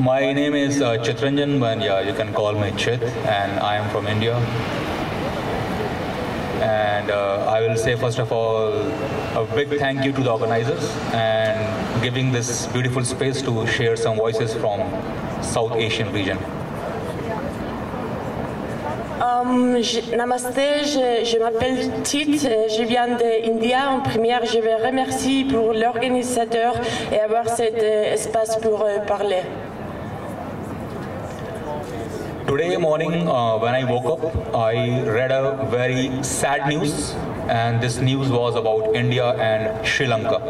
My name is uh, Chitranjan, but yeah, you can call me Chit, and I am from India. And uh, I will say, first of all, a big thank you to the organizers and giving this beautiful space to share some voices from South Asian region. Um, je- namasté, je, je m'appelle Tit, euh, je viens d'India. En première, je vais remercier pour l'organisateur et avoir cet euh, espace pour euh, parler. Today morning, uh, when I woke up, I read a very sad news, and this news was about India and Sri Lanka.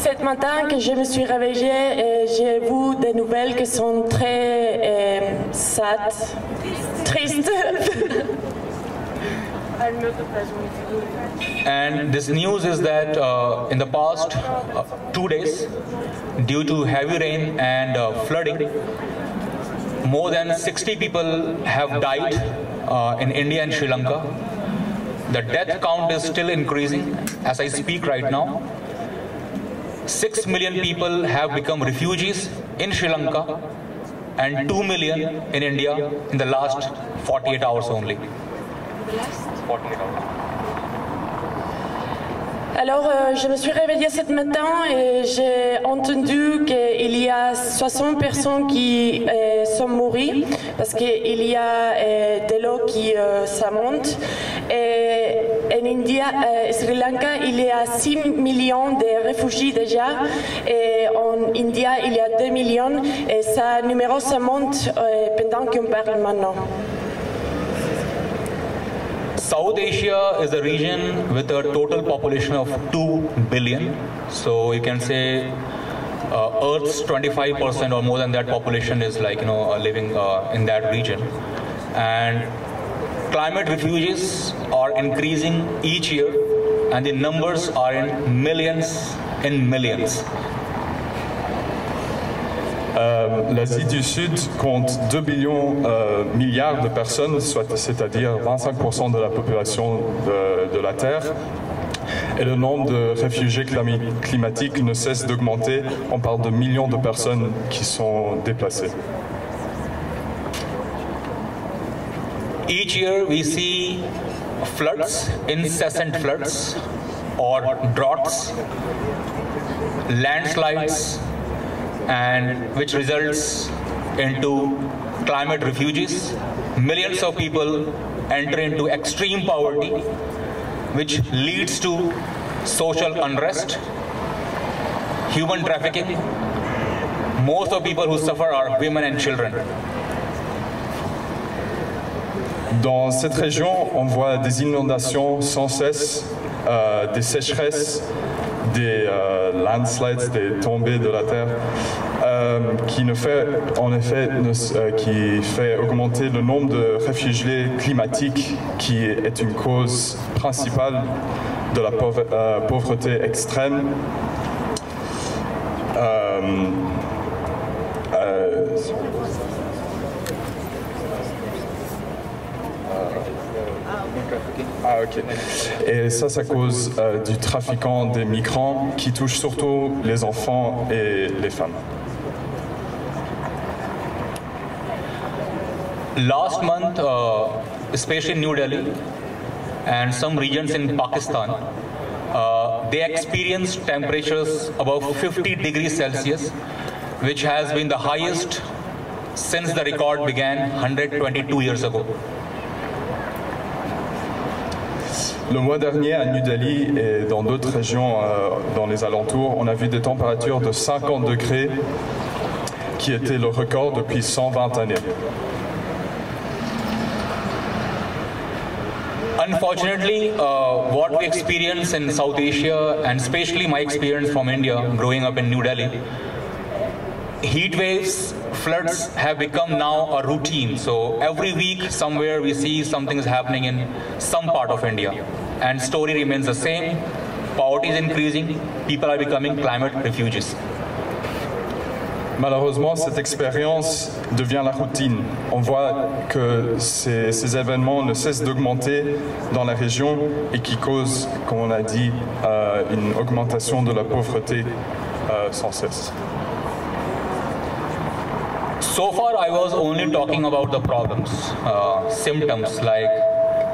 Cet matin, que je me suis réveillée, euh, j'ai vu des nouvelles qui sont très euh, sad, tristes. And this news is that uh, in the past uh, two days, due to heavy rain and uh, flooding, more than 60 people have died uh, in India and Sri Lanka. The death count is still increasing as I speak right now. 6 million people have become refugees in Sri Lanka and 2 million in India in the last 48 hours only. 48 hours. Alors, euh, je me suis réveillée ce matin et j'ai entendu qu'il y a 60 personnes qui euh, sont mortes parce qu'il y a euh, de l'eau qui euh, ça monte. Et en India, Sri Lanka, il y a 6 millions de réfugiés déjà. Et en India, il y a 2 millions. Et ça numéro, ça monte euh, pendant qu'on parle maintenant. South Asia is a region with a total population of 2 billion. So you can say uh, Earth's 25% or more than that population is like, you know, uh, living uh, in that region. And climate refugees are increasing each year and the numbers are in millions and millions. Euh, L'Asie du Sud compte 2 billions euh, milliards de personnes, c'est-à-dire 25% de la population de, la Terre. Et le nombre de réfugiés climatiques ne cesse d'augmenter. On parle de millions de personnes qui sont déplacées. Each year we see floods, incessant floods, or droughts, landslides, and which results into climate refugees. Millions of people enter into extreme poverty, which leads to social unrest, human trafficking. Most of people who suffer are women and children. Dans cette région, on voit des inondations sans cesse, euh, des sécheresses, des euh, landslides, des tombées de la terre, euh, qui ne fait, en effet, euh, qui fait augmenter le nombre de réfugiés climatiques, qui est une cause principale de la pauv- pauvreté extrême. Ah ok. Et ça, ça cause euh, du trafiquant des migrants qui touche surtout les enfants et les femmes. Last month, uh, especially in New Delhi and some regions in Pakistan, uh, they experienced temperatures above 50 degrees Celsius, which has been the highest since the record began 122 years ago. Le mois dernier, à New Delhi et dans d'autres régions euh, dans les alentours, on a vu des températures de 50 degrés qui étaient le record depuis 120 années. Unfortunately, uh, what we experience in South Asia, and especially my experience from India, growing up in New Delhi, heat waves, floods have become now a routine. So every week, somewhere we see something is happening in some part of India, and story remains the same. Poverty is increasing. People are becoming climate refugees. Malheureusement, cette expérience devient la routine. On voit que ces, ces événements ne cessent d'augmenter dans la région et qui causent, comme on a dit, euh, une augmentation de la pauvreté euh, sans cesse. So far, I was only talking about the problems, uh, symptoms like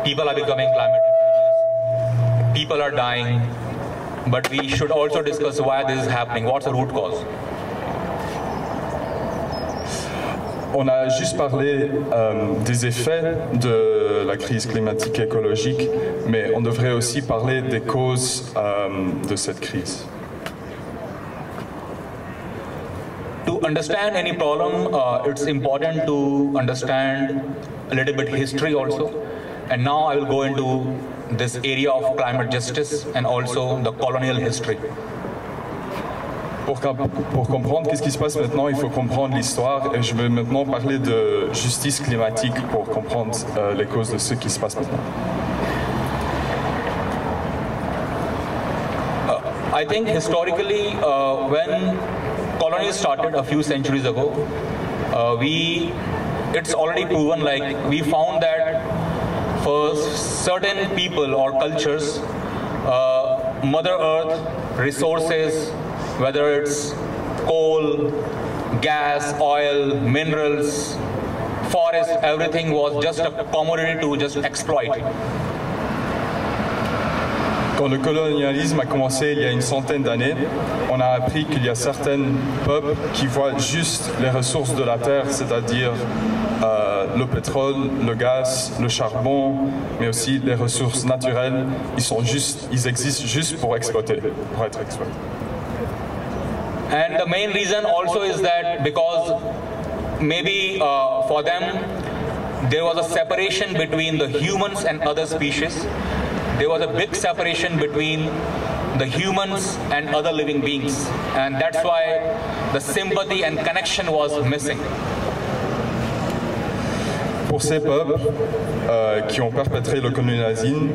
people are becoming climate refugees, people are dying, but we should also discuss why this is happening, what's the root cause. On a juste parlé euh, des effets de la crise climatique et écologique, mais on devrait aussi parler des causes euh, de cette crise. Understand any problem, uh, it's important to understand a little bit history also. And now I will go into this area of climate justice and also the colonial history. Pour, pour comprendre qu'est-ce qui se passe maintenant, il faut comprendre l'histoire et je vais maintenant parler de justice climatique pour comprendre euh, les causes de ce qui se passe maintenant. Uh, I think historically, uh, when colonies started a few centuries ago, uh, we it's already proven like we found that for certain people or cultures, uh, Mother Earth resources, whether it's coal, gas, oil, minerals, forest, everything was just a commodity to just exploit. Quand le colonialisme a commencé il y a une centaine d'années, on a appris qu'il y a certains peuples qui voient juste les ressources de la terre, c'est-à-dire euh, le pétrole, le gaz, le charbon, mais aussi les ressources naturelles. Ils sont juste, ils existent juste pour exploiter, pour être exploités. And the main reason also is that because maybe uh, for them there was a separation between the humans and other species. There was a big separation between the humans and other living beings. And that's why the sympathy and connection was missing. Pour ces peuples euh, qui ont perpétré le colonialisme,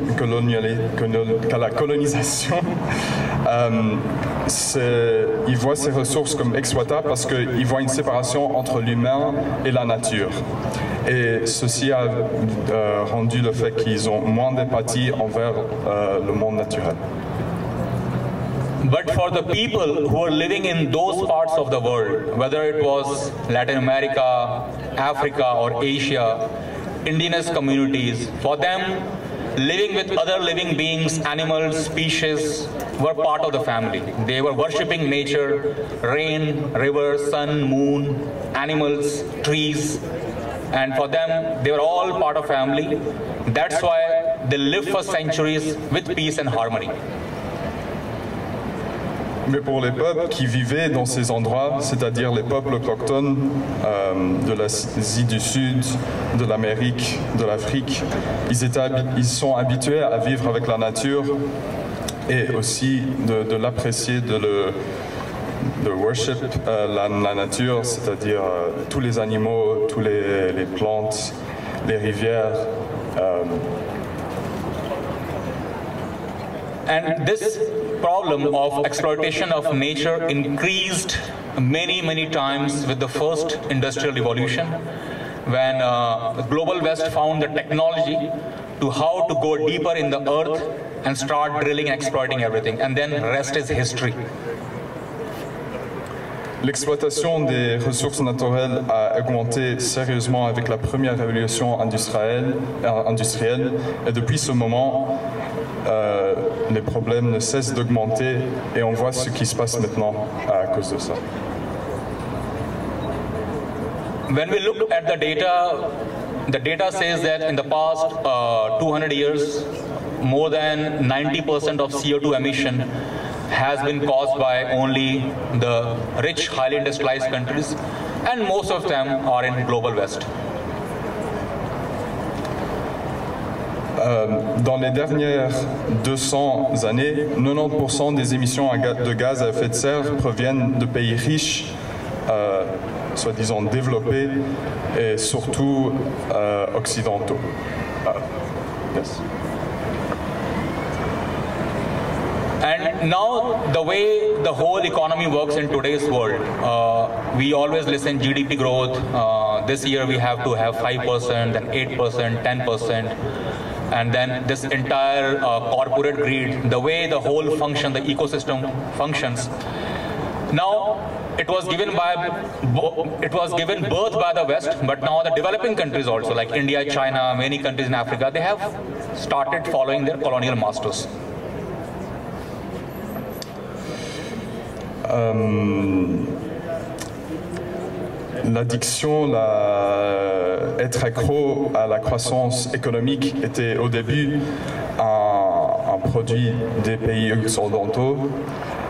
la colonisation, euh, ils voient ces ressources comme exploitables parce qu'ils voient une séparation entre l'humain et la nature. Et ceci a euh, rendu le fait qu'ils ont moins d'empathie envers le monde naturel. But for the people who are living in those parts of the world, whether it was Latin America, Africa, or Asia, indigenous communities, for them, living with other living beings, animals, species, were part of the family. They were worshipping nature, rain, river, sun, moon, animals, trees, and for them, they were all part of family. That's why they lived for centuries with peace and harmony. Mais pour les peuples qui vivaient dans ces endroits, c'est-à-dire les peuples autochtones euh, de l'Asie du Sud, de l'Amérique, de l'Afrique, ils, sont habitués à vivre avec la nature et aussi de, l'apprécier, de le worship euh, la, nature, c'est-à-dire euh, tous les animaux, tous les, les plantes, les rivières. And this problem of exploitation of nature increased many, many times with the first industrial revolution when uh, the global west found the technology to how to go deeper in the earth and start drilling and exploiting everything. And then rest is history. L'exploitation des ressources naturelles a augmenté sérieusement avec la première révolution industrielle, euh, industrielle et depuis ce moment, euh, les problèmes ne cessent d'augmenter et on voit ce qui se passe maintenant à cause de ça. When we look at the data, the data says that in the past uh, 200 years, more than 90% of CO2 emission has been caused by only the rich, highly industrialized countries, and most of them are in global west. Euh, dans les dernières 200 années, 90% des émissions de gaz à effet de serre proviennent de pays riches, euh, soi-disant développés, et surtout euh, occidentaux. Yes. Now the way the whole economy works in today's world, uh, we always listen GDP growth. Uh, this year we have to have 5%, then 8%, 10% and then this entire uh, corporate greed, the way the whole function, the ecosystem functions. Now, it was given by it was given birth by the West, but now the developing countries also, like India, China, many countries in Africa, they have started following their colonial masters. L'addiction, la- être accro à la croissance économique était au début un, produit des pays occidentaux,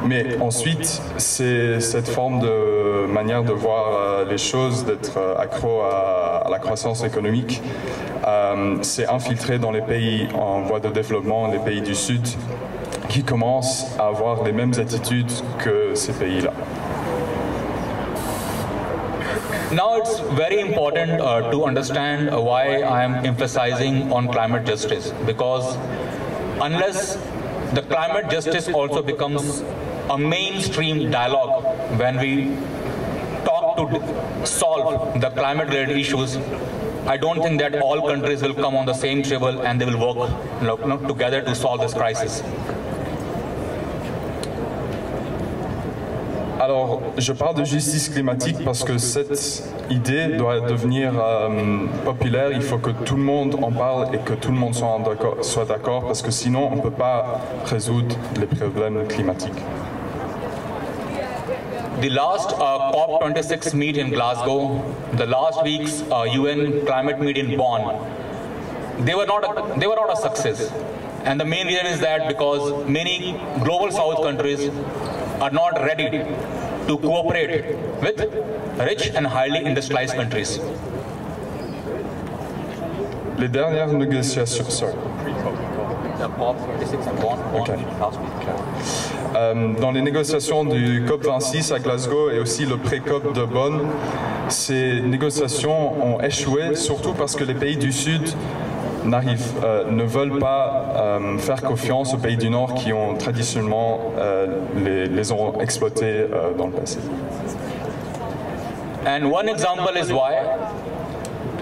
mais ensuite cette forme de manière de voir euh, les choses, d'être euh, accro à, la croissance économique, euh, s'est infiltré dans les pays en voie de développement, les pays du Sud, qui commencent à avoir les mêmes attitudes que ces pays-là. Now it's very important uh, to understand why I am emphasizing on climate justice because unless the climate justice also becomes a mainstream dialogue when we talk to solve the climate related issues, I don't think that all countries will come on the same table and they will work you know, together to solve this crisis. Alors, je parle de justice climatique parce que cette idée doit devenir euh, populaire. Il faut que tout le monde en parle et que tout le monde soit d'accord parce que sinon, on ne peut pas résoudre les problèmes climatiques. The last uh, COP26 meet in Glasgow, the last week's uh, UN climate meet in Bonn, they were not a, they were not a success, and the main reason is that because many global South countries are not ready to cooperate with rich and highly industrialized countries. Les dernières négociations, sorry. The COP26 in Bonn, Bonn Okay. meet last week. Euh, dans les négociations du COP26 à Glasgow et aussi le pré-COP de Bonn, ces négociations ont échoué, surtout parce que les pays du Sud euh, ne veulent pas euh, faire confiance aux pays du Nord qui ont traditionnellement euh, les, les ont exploités euh, dans le passé. And one example is why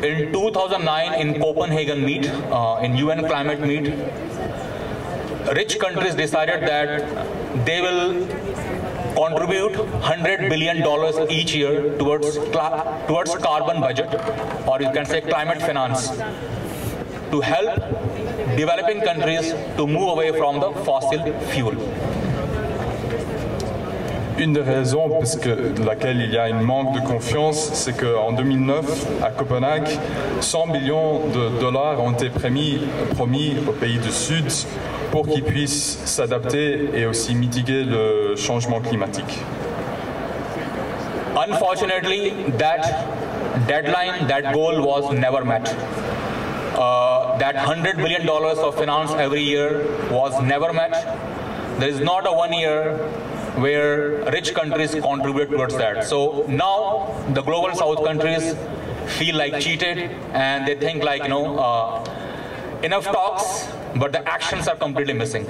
in 2009 in Copenhagen meet, uh, in UN climate meet, rich countries decided that they will contribute 100 billion dollars each year towards towards carbon budget or you can say climate finance to help developing countries to move away from the fossil fuel. Une des raisons pour laquelle il y a une manque de confiance, c'est qu'en 2009, à Copenhague, 100 millions de dollars ont été promis, promis aux pays du Sud pour qu'ils puissent s'adapter et aussi mitiguer le changement climatique. Unfortunately, that deadline, that goal was never met. Uh, that $100 billion of finance every year was never met. There is not a one year where rich countries contribute towards that. So now the global south countries feel like cheated and they think like, you know, uh, enough talks, but the actions are completely missing.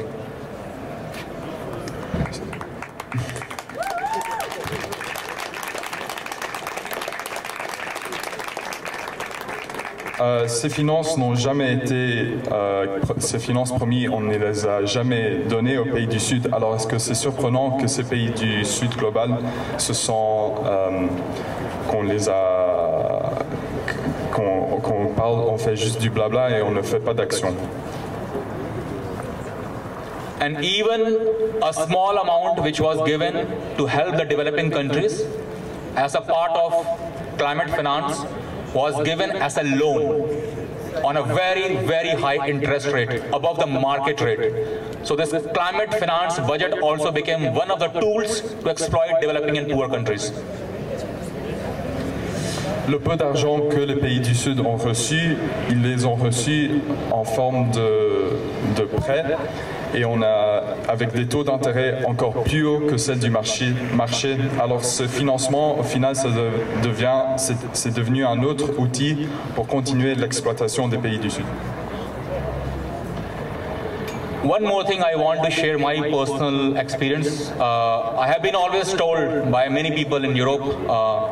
Euh, ces finances n'ont jamais été, euh, ces finances promis, on ne les a jamais données aux pays du Sud. Alors est-ce que c'est surprenant que ces pays du Sud global se sont, euh, qu'on les a, qu'on parle, on fait juste du blabla et on ne fait pas d'action? And even a small amount which was given to help the developing countries as a part of climate finance was given as a loan on a very, very high interest rate, above the market rate. So this climate finance budget also became one of the tools to exploit developing and poor countries. Le peu d'argent que les pays du Sud ont reçu, ils les ont reçus en forme de, de prêts et on a avec des taux d'intérêt encore plus hauts que celles du marché. marché. Alors ce financement, au final, ça de- devient, c'est c'est devenu un autre outil pour continuer l'exploitation des pays du Sud. One more thing I want to share my personal experience. Uh, I have been always told by many people in Europe, uh,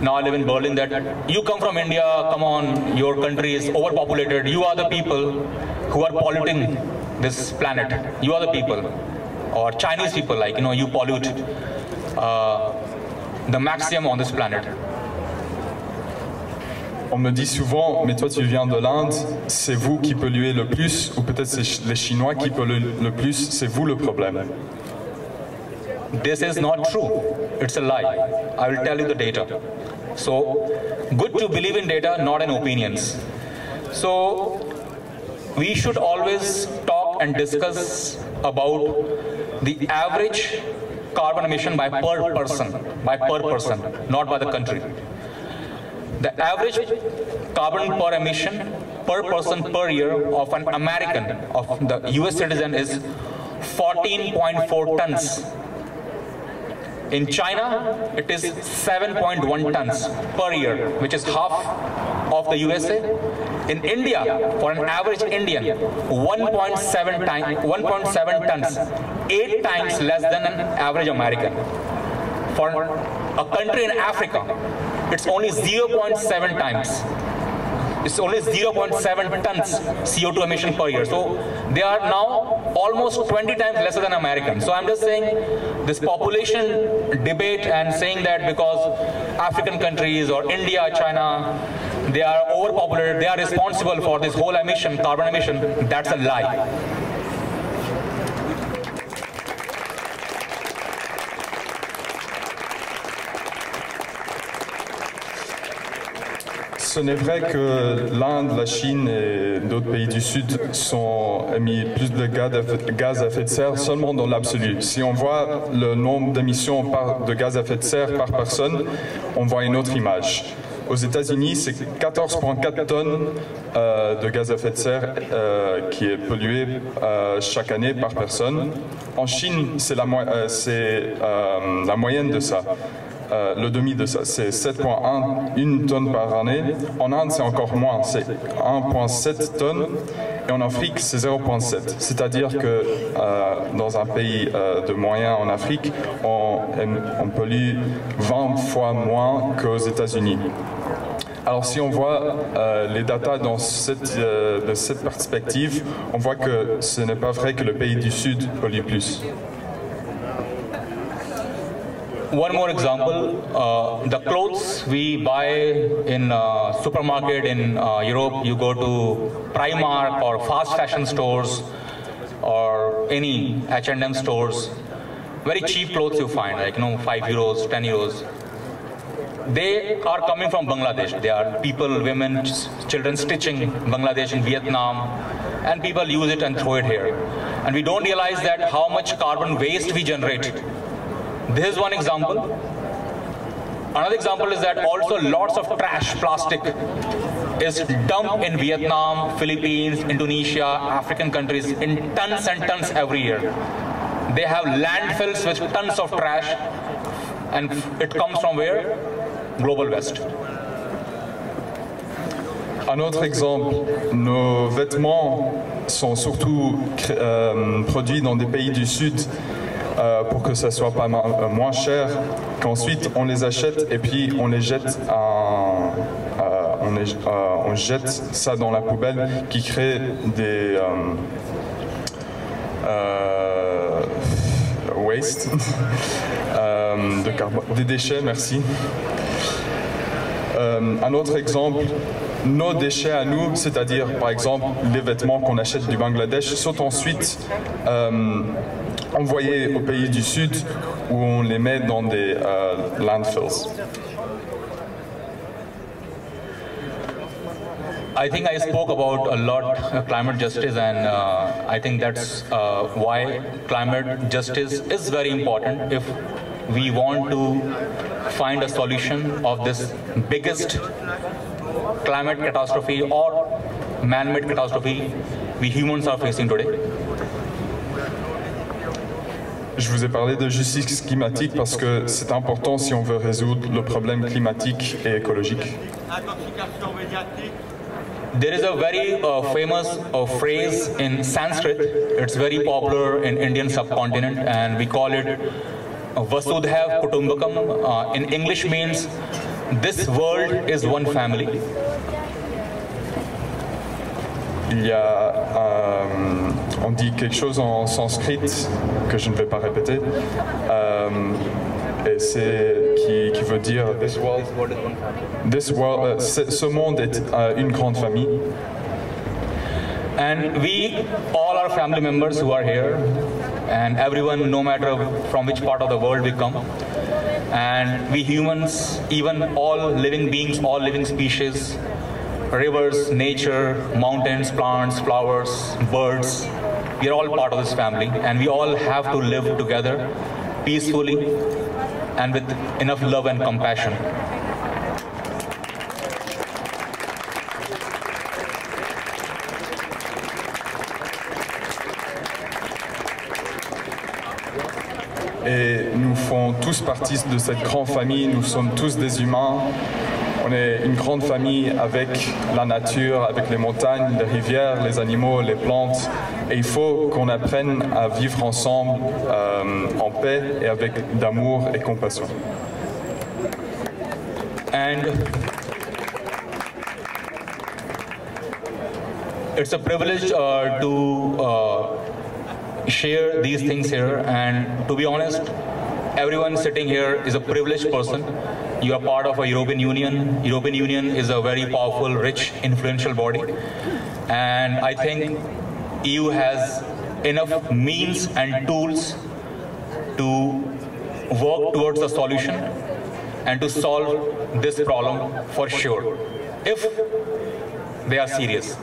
now I live in Berlin, that you come from India, come on, your country is overpopulated, you are the people who are polluting this planet. You are the people. Or Chinese people, like, you know, you pollute. Uh, the maximum on this planet. On me dit souvent, mais toi tu viens de l'Inde, c'est vous qui polluez le plus, ou peut-être c'est les Chinois qui polluent le plus, c'est vous le problème. This is not true. It's a lie. I will tell you the data. So, good to believe in data, not in opinions. So, we should always talk and discuss about the average carbon emission by per person, by per person, not by the country. The average carbon per emission per person per year of an American, of the US citizen is 14.4 tons. In China, it is 7.1 tons per year, which is half of the USA. In India, for an average Indian, 1.7 times, 1.7 tons, eight times less than an average American. For a country in Africa, it's only 0.7 times. It's only 0.7 tons CO2 emission per year. So they are now almost 20 times lesser than Americans. So I'm just saying this population debate and saying that because African countries or India, China, they are overpopulated, they are responsible for this whole emission, carbon emission, that's a lie. Ce n'est vrai que l'Inde, la Chine et d'autres pays du Sud sont émis plus de gaz à effet de serre seulement dans l'absolu. Si on voit le nombre d'émissions de gaz à effet de serre par personne, on voit une autre image. Aux États-Unis, c'est 14,4 tonnes euh, de gaz à effet de serre euh, qui est pollué euh, chaque année par personne. En Chine, c'est la, la moyenne de ça. Euh, le demi de ça, c'est 7,1 une tonne par année. En Inde, c'est encore moins, c'est 1,7 tonnes. Et en Afrique, c'est 0,7. C'est-à-dire que euh, dans un pays euh, de moyens en Afrique, on, pollue 20 fois moins qu'aux États-Unis. Alors si on voit les datas dans de cette perspective, on voit que ce n'est pas vrai que le pays du Sud pollue plus. One more example, uh, the clothes we buy in uh, supermarket in uh, Europe, you go to Primark or fast fashion stores or any H&M stores, very cheap clothes you find, like you know, 5 euros, 10 euros. They are coming from Bangladesh. They are people, women, children stitching Bangladesh in Vietnam, and people use it and throw it here. And we don't realize that how much carbon waste we generate this is one example. Another example is that also lots of trash, plastic, is dumped in Vietnam, Philippines, Indonesia, African countries in tons and tons every year. They have landfills with tons of trash, and it comes from where? Global West. Un autre exemple, nos vêtements sont surtout euh, produits dans des pays du Sud Euh, pour que ça soit pas euh, moins cher, qu'ensuite on les achète et puis on les jette euh, on, jette ça dans la poubelle qui crée des waste, de des déchets, merci. un autre exemple, nos déchets à nous, c'est-à-dire par exemple les vêtements qu'on achète du Bangladesh, sont ensuite envoyés aux pays du Sud où on les met dans des euh, landfills. I think I spoke about a lot climate justice, and uh, I think that's uh, why climate justice is very important if we want to find a solution of this biggest climate catastrophe or man-made catastrophe we humans are facing today. Je vous ai parlé de justice climatique parce que c'est important si on veut résoudre le problème climatique et écologique. There is a very uh, famous uh, phrase in Sanskrit. It's very popular in Indian subcontinent, and we call it uh, Vasudhaiv Kutumbakam. Uh, in English means this world is one family. Il y a euh, on dit quelque chose en sanskrit que je ne vais pas répéter, euh, et c'est qui, veut dire this world, this world, euh, ce ce monde est euh, une grande famille. And we, all our family members who are here, and everyone, no matter from which part of the world we come, and we humans, even all living beings, all living species, rivers, nature, mountains, plants, flowers, birds, we are all part of this family, and we all have to live together peacefully and with enough love and compassion. Et nous faisons tous partie de cette grande famille, nous sommes tous des humains. On est une grande famille avec la nature, avec les montagnes, les rivières, les animaux, les plantes. Et il faut qu'on apprenne à vivre ensemble euh, en paix et avec d'amour et compassion. and it's a privilege uh, to uh, share these things here and to be honest everyone sitting here is a privileged person you are part of a european union european union is a very powerful rich influential body and i think eu has enough means and tools to work towards a solution and to solve this problem for sure if they are serious.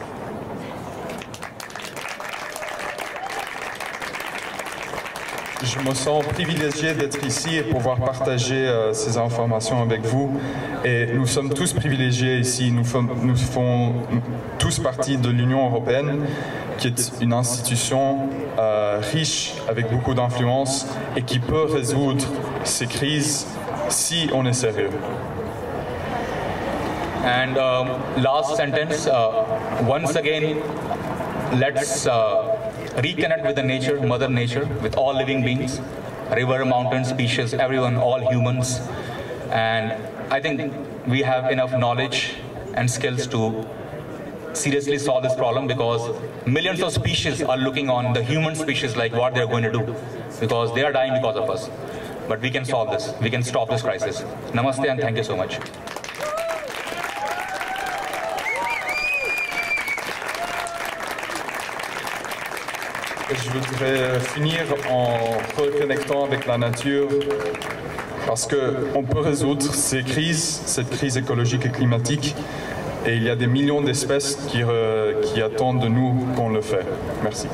Je me sens privilégié d'être ici et pouvoir partager euh, ces informations avec vous. Et nous sommes tous privilégiés ici. Nous, nous faisons tous partie de l'Union européenne, qui est une institution euh, riche avec beaucoup d'influence et qui peut résoudre ces crises si on est sérieux. And um, last sentence, uh, once again, let's uh, reconnect with the nature, Mother Nature, with all living beings, river, mountain, species, everyone, all humans. And I think we have enough knowledge and skills to seriously solve this problem because millions of species are looking on the human species like what they're going to do because they are dying because of us. But we can solve this. We can stop this crisis. Namaste and thank you so much. Je voudrais finir en reconnectant avec la nature parce qu'on peut résoudre ces crises, cette crise écologique et climatique, et il y a des millions d'espèces qui, re- qui attendent de nous qu'on le fait. Merci.